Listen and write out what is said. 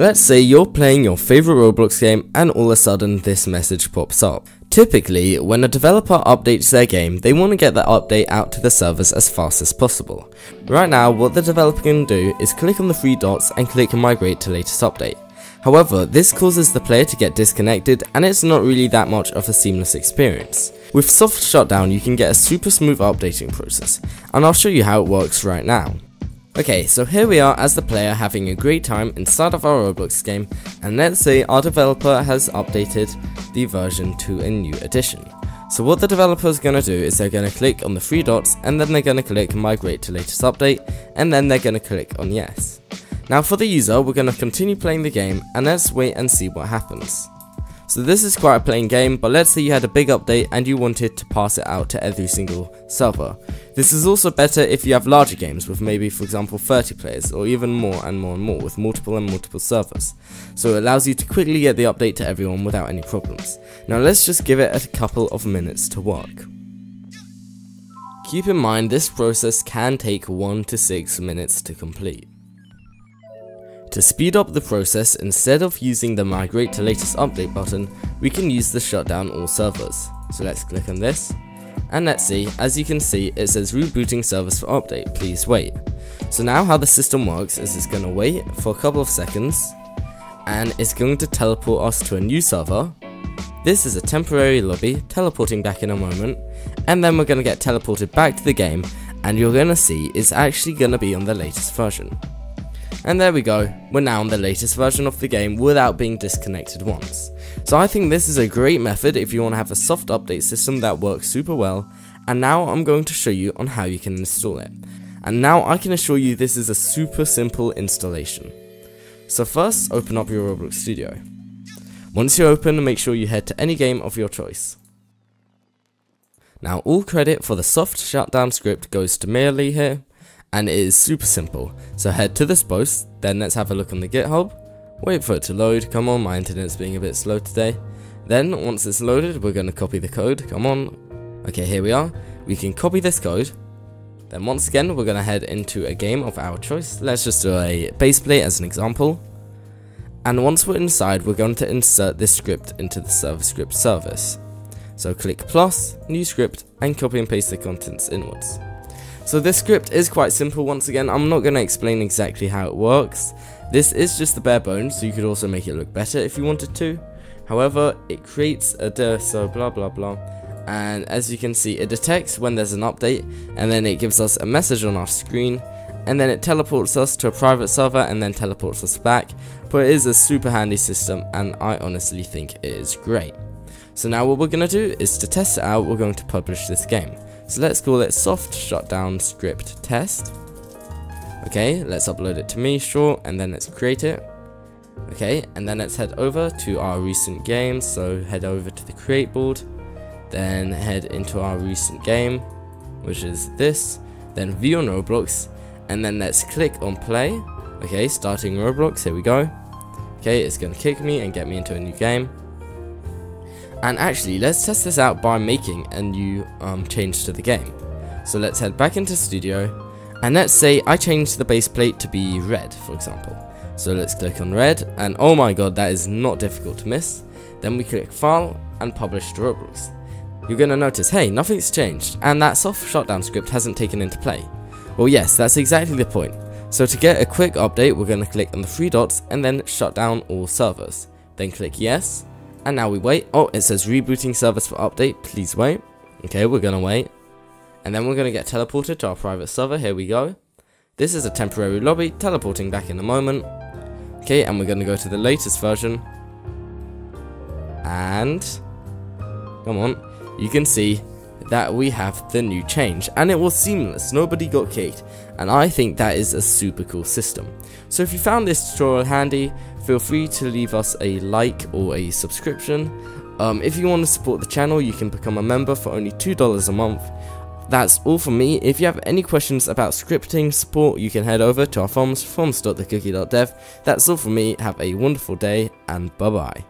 Let's say you're playing your favorite Roblox game and all of a sudden this message pops up. Typically, when a developer updates their game, they want to get that update out to the servers as fast as possible. Right now, what the developer can do is click on the three dots and click migrate to latest update. However, this causes the player to get disconnected and it's not really that much of a seamless experience. With soft shutdown you can get a super smooth updating process, and I'll show you how it works right now. Okay, so here we are as the player having a great time inside of our Roblox game, and let's say our developer has updated the version to a new edition. So what the developer is going to do is they're going to click on the three dots, and then they're going to click migrate to latest update, and then they're going to click on yes. Now for the user, we're going to continue playing the game and let's wait and see what happens. So this is quite a plain game, but let's say you had a big update and you wanted to pass it out to every single server. This is also better if you have larger games with maybe for example 30 players or even more and more and more with multiple and multiple servers. So it allows you to quickly get the update to everyone without any problems. Now let's just give it a couple of minutes to work. Keep in mind this process can take 1 to 6 minutes to complete. To speed up the process, instead of using the migrate to latest update button, we can use the shutdown all servers. So let's click on this, and let's see, as you can see it says rebooting servers for update, please wait. So now how the system works is it's going to wait for a couple of seconds, and it's going to teleport us to a new server. This is a temporary lobby, teleporting back in a moment, and then we're going to get teleported back to the game, and you're going to see it's actually going to be on the latest version. And there we go, we're now on the latest version of the game without being disconnected once. So I think this is a great method if you want to have a soft update system that works super well, and now I'm going to show you on how you can install it. And now I can assure you this is a super simple installation. So first, open up your Roblox Studio. Once you're open, make sure you head to any game of your choice. Now all credit for the soft shutdown script goes to Merely here, and it is super simple. So head to this post, then let's have a look on the GitHub, wait for it to load, come on my internet's being a bit slow today. Then once it's loaded we're going to copy the code, come on. Okay here we are, we can copy this code. Then once again we're going to head into a game of our choice, let's just do a base plate as an example. And once we're inside we're going to insert this script into the server script service. So click plus, new script, and copy and paste the contents inwards. So this script is quite simple once again, I'm not going to explain exactly how it works. This is just the bare bones, so you could also make it look better if you wanted to. However, it creates a dir so blah blah blah, and as you can see it detects when there's an update, and then it gives us a message on our screen, and then it teleports us to a private server and then teleports us back, but it is a super handy system and I honestly think it is great. So now what we're going to do is to test it out, we're going to publish this game. So let's call it soft shutdown script test. Okay, let's upload it to me, sure, and then let's create it. Okay, and then let's head over to our recent games. So head over to the create board, then head into our recent game, which is this, then view on Roblox, and then let's click on play. Okay, starting Roblox, here we go. Okay, it's to kick me and get me into a new game. And actually, let's test this out by making a new um, change to the game. So let's head back into Studio, and let's say I change the base plate to be red, for example. So let's click on red, and oh my god, that is not difficult to miss. Then we click File, and Publish to Roblox. You're going to notice, hey, nothing's changed, and that soft shutdown script hasn't taken into play. Well yes, that's exactly the point. So to get a quick update, we're going to click on the three dots, and then shut down all servers. Then click yes, and now we wait. Oh, it says rebooting service for update. Please wait. Okay, we're going to wait. And then we're going to get teleported to our private server. Here we go. This is a temporary lobby, teleporting back in a moment. Okay, and we're going to go to the latest version. And... Come on. You can see that we have the new change. And it was seamless. Nobody got kicked. And I think that is a super cool system. So if you found this tutorial handy, feel free to leave us a like or a subscription. Um, if you want to support the channel, you can become a member for only $2 a month. That's all from me. If you have any questions about scripting support, you can head over to our forums, forums.thecookie.dev. That's all from me. Have a wonderful day, and bye-bye.